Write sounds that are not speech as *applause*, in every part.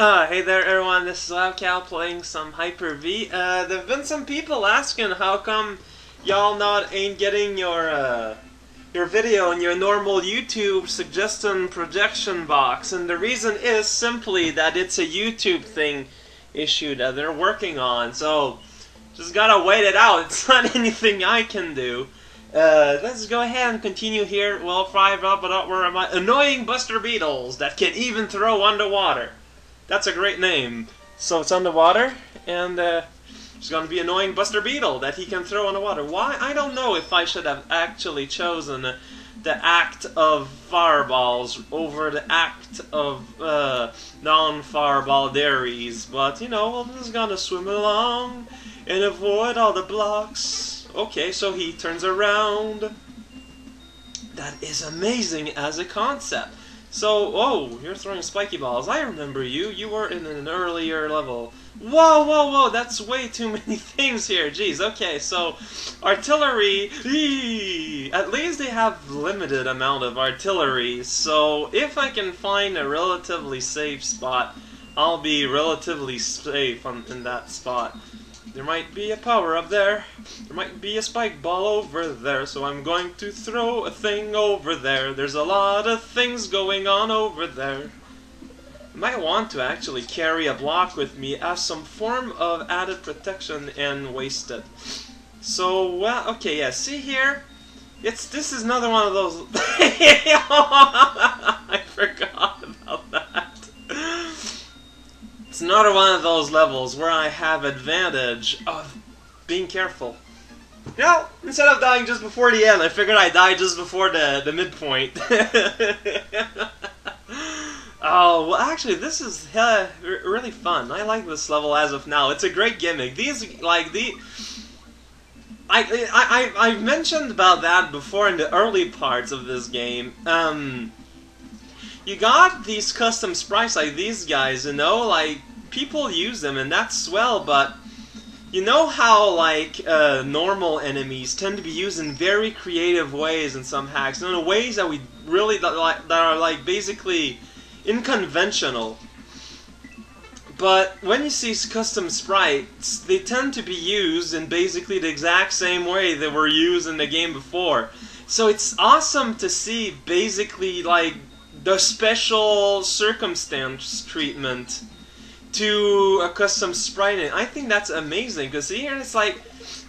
Uh, hey there everyone, this is raocow playing some Hyper-V. Uh, there've been some people asking how come y'all not ain't getting your, uh, your video in your normal YouTube suggestion projection box, and the reason is simply that it's a YouTube thing issue that they're working on, so just gotta wait it out, *laughs* it's not anything I can do. Uh, let's go ahead and continue here. Well, five up, but where am I? Annoying Buster Beetles that can even throw underwater. That's a great name. So it's underwater, and uh, it's going to be annoying Buster Beetle that he can throw underwater. Why? I don't know if I should have actually chosen the act of fireballs over the act of uh, non-fireball dairies, but you know, I'm just gonna swim along and avoid all the blocks. Okay, so he turns around. That is amazing as a concept. So, oh, you're throwing spiky balls. I remember you. You were in an earlier level. Whoa, whoa, whoa, that's way too *laughs* many things here. Jeez, okay, so artillery, at least they have limited amount of artillery, so if I can find a relatively safe spot, I'll be relatively safe on, in that spot. There might be a power up there. There might be a spike ball over there, so I'm going to throw a thing over there. There's a lot of things going on over there. I might want to actually carry a block with me as some form of added protection and waste it. So, well, okay, yeah, see here? It's, this is another one of those... *laughs* I forgot It's another one of those levels where I have advantage of being careful. You know, instead of dying just before the end, I figured I'd die just before the, the midpoint. *laughs* oh, well actually this is uh, really fun. I like this level as of now. It's a great gimmick. These, like, the... I, I, I, I mentioned about that before in the early parts of this game. Um, you got these custom sprites like these guys, you know, like people use them and that's swell, but you know how like uh, normal enemies tend to be used in very creative ways in some hacks, and in ways that we really that, like, that are like basically unconventional. But when you see custom sprites, they tend to be used in basically the exact same way they were used in the game before. So it's awesome to see basically like the special circumstance treatment to a custom sprite. And I think that's amazing because here it's like,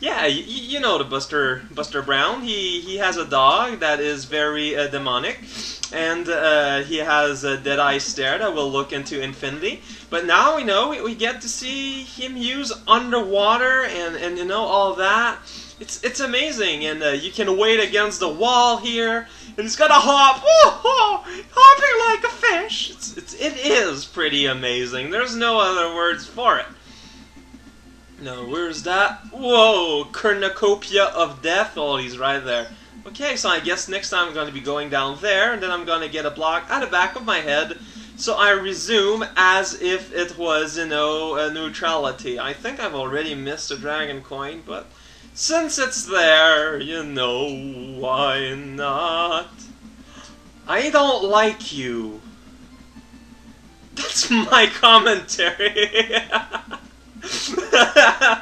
yeah, you, you, know the Buster Buster Brown. He he has a dog that is very uh, demonic, and uh, he has a dead eye stare that will look into infinity. But now we know we, we get to see him use underwater and and you know all that. It's it's amazing, and uh, you can wait against the wall here, and he's got a hop, oh, oh, hopping like a fish. It's, it's it is pretty amazing. There's no other words for it. No, where's that? Whoa, cornucopia of death. Oh, he's right there. Okay, so I guess next time I'm going to be going down there, and then I'm going to get a block at the back of my head. So I resume as if it was, you know, a neutrality. I think I've already missed a dragon coin, but since it's there, you know, why not? I don't like you. That's my commentary.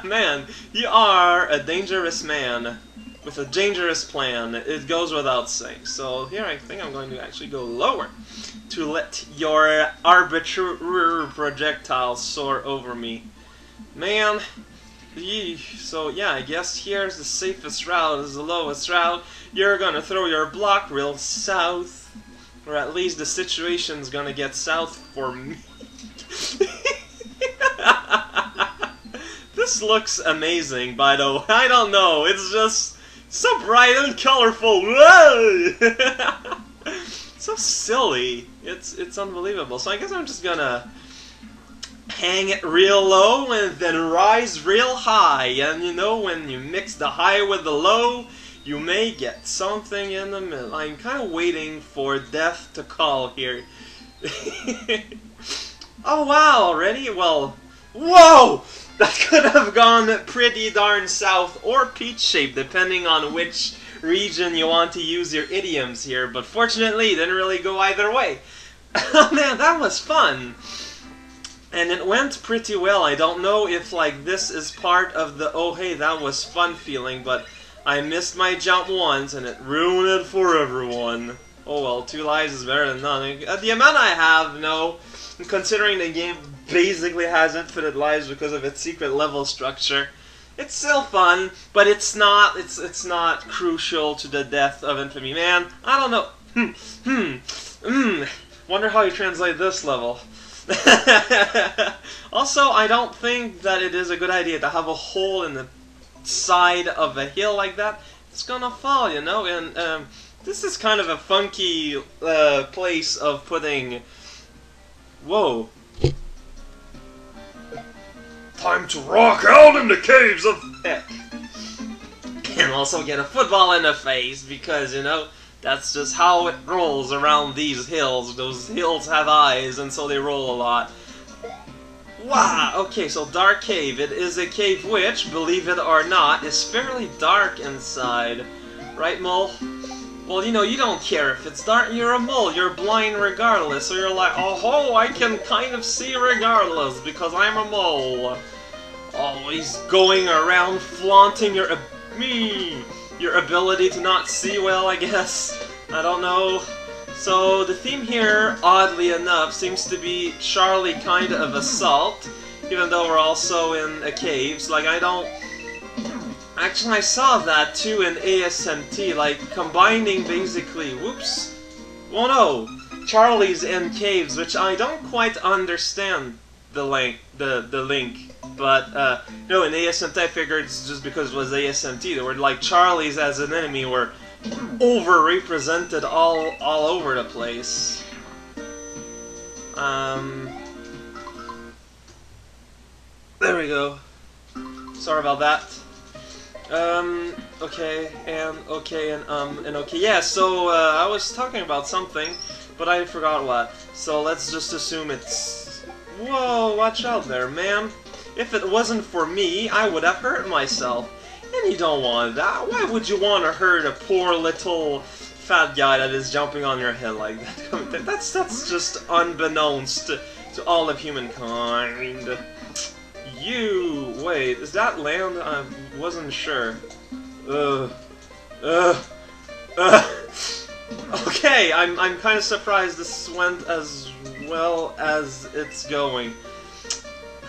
*laughs* man, you are a dangerous man with a dangerous plan. It goes without saying. So here I think I'm going to actually go lower to let your arbitrary projectiles soar over me. Man, so yeah, I guess here's the safest route, is the lowest route. You're gonna throw your block real south, or at least the situation's gonna get south for me. *laughs* this looks amazing, by the way. I don't know, it's just so bright and colorful. *laughs* so silly. It's it's unbelievable. So I guess I'm just gonna hang it real low and then rise real high. And you know, when you mix the high with the low, you may get something in the middle. I'm kind of waiting for death to call here. *laughs* oh wow, already? Well, whoa! That could have gone pretty darn south or peach shape, depending on which region you want to use your idioms here. But fortunately, it didn't really go either way. *laughs* oh man, that was fun! and it went pretty well. I don't know if like this is part of the oh hey that was fun feeling, but I missed my jump once and it ruined it for everyone. Oh well, two lives is better than none. The amount I have, no. Considering the game basically has infinite lives because of its secret level structure, it's still fun, but it's not it's it's not crucial to the death of Infamy. Man, I don't know. Hmm. Hmm. Hmm. Wonder how you translate this level. *laughs* also, I don't think that it is a good idea to have a hole in the side of a hill like that. It's gonna fall, you know, and um, this is kind of a funky uh, place of putting. Whoa. Time to rock out in the caves of heck. And also get a football in the face because, you know, that's just how it rolls around these hills. Those hills have eyes, and so they roll a lot. Wow, okay, so Dark Cave. It is a cave which, believe it or not, is fairly dark inside. Right, Mole? Well, you know, you don't care if it's dark. You're a mole. You're blind regardless. So you're like, oh ho, I can kind of see regardless because I'm a mole. Always going around flaunting your me your ability to not see well, I guess. I don't know. So the theme here, oddly enough, seems to be Charlie kind of assault, even though we're also in a cave. So, like, I don't... Actually, I saw that too in ASMT, like, combining basically... Whoops. Well, no. Charlie's in caves, which I don't quite understand the link. The, the link. But, uh, no, in ASMT I figured it's just because it was ASMT. There were, like, Charlie's as an enemy were overrepresented all, all over the place. Um... There we go. Sorry about that. Um, okay, and okay, and um, and okay. Yeah, so, uh, I was talking about something, but I forgot what. So let's just assume it's... Whoa, watch out there, ma'am. If it wasn't for me, I would have hurt myself. And you don't want that. Why would you want to hurt a poor little fat guy that is jumping on your head like that? That's that's just unbeknownst to, to all of humankind. You wait, is that land? I wasn't sure. Ugh. Ugh. Ugh. Okay, I'm I'm kind of surprised this went as well as it's going.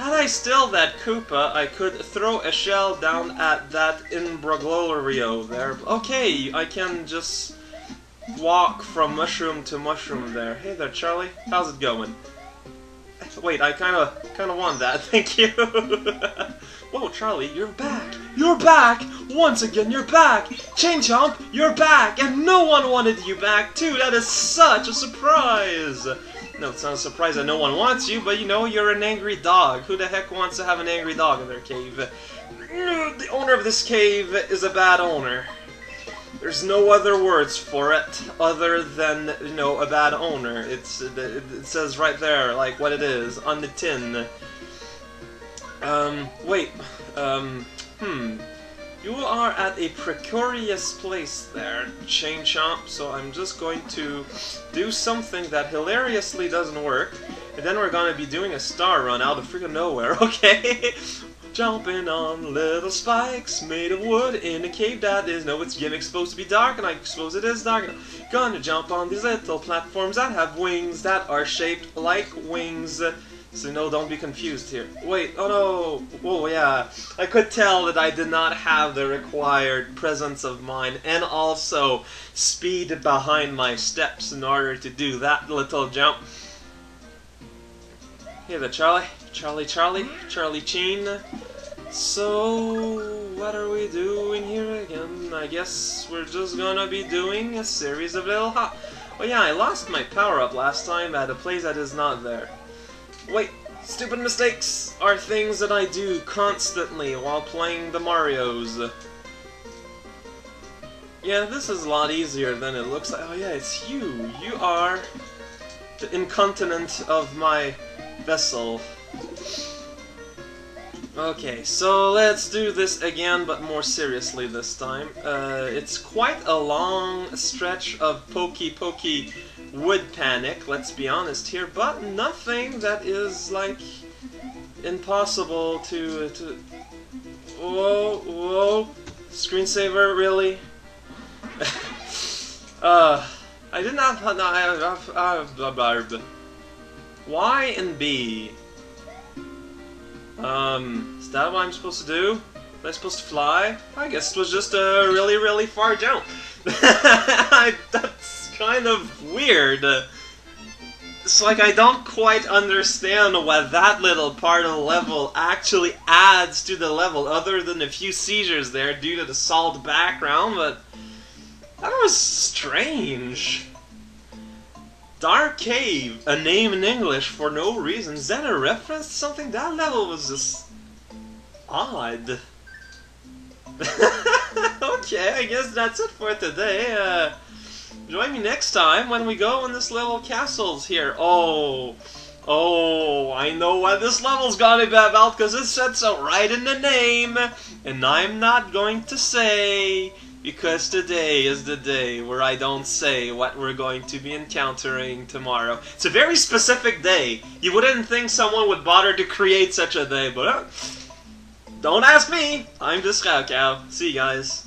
Had I still that Koopa, I could throw a shell down at that Imbroglorio there. Okay, I can just walk from mushroom to mushroom there. Hey there, Charlie. How's it going? Wait, I kind of kind of want that. *laughs* Thank you. *laughs* Whoa, Charlie, you're back. You're back. Once again, you're back. Chain Chomp, you're back. And no one wanted you back, too. That is such a surprise. No, it's not a surprise that no one wants you, but you know, you're an angry dog. Who the heck wants to have an angry dog in their cave? The owner of this cave is a bad owner. There's no other words for it other than, you know, a bad owner. It's It says right there, like, what it is, on the tin. Um, wait, um, hmm. You are at a precarious place there, Chain Chomp, so I'm just going to do something that hilariously doesn't work, and then we're gonna be doing a star run out of freaking nowhere, *laughs* okay? Jumping on little spikes made of wood in a cave that is no, its gimmick supposed to be dark, and I suppose it is dark. Gonna jump on these little platforms that have wings that are shaped like wings. So no, don't be confused here. Wait, oh no! Oh yeah. I could tell that I did not have the required presence of mind and also speed behind my steps in order to do that little jump. Hey there, Charlie. Charlie, Charlie. Charlie Chin. So, what are we doing here again? I guess we're just gonna be doing a series of little hop. Oh yeah, I lost my power-up last time at a place that is not there. Wait, stupid mistakes are things that I do constantly while playing the Marios. Yeah, this is a lot easier than it looks like. Oh yeah, it's you. You are the incontinent of my vessel. Okay, so let's do this again, but more seriously this time. Uh, it's quite a long stretch of pokey pokey would panic, let's be honest here, but nothing that is like impossible to to. Whoa, whoa, screensaver, really? *laughs* uh, I did not. No, I, uh, blah, blah, blah. Y and B. Um, is that what I'm supposed to do? Am I supposed to fly? I guess it was just a really, really far jump. *laughs* That's kind of weird. It's like I don't quite understand what that little part of the level actually adds to the level, other than a few seizures there due to the salt background, but that was strange. Dark Cave, a name in English for no reason. Is that a reference to something? That level was just odd. *laughs* okay, I guess that's it for today. Uh, join me next time when we go in this little castle's here. Oh, oh, I know why this level's gonna be about because it said so right in the name, and I'm not going to say because today is the day where I don't say what we're going to be encountering tomorrow. It's a very specific day. You wouldn't think someone would bother to create such a day, but uh, don't ask me. I'm just raocow. See you guys.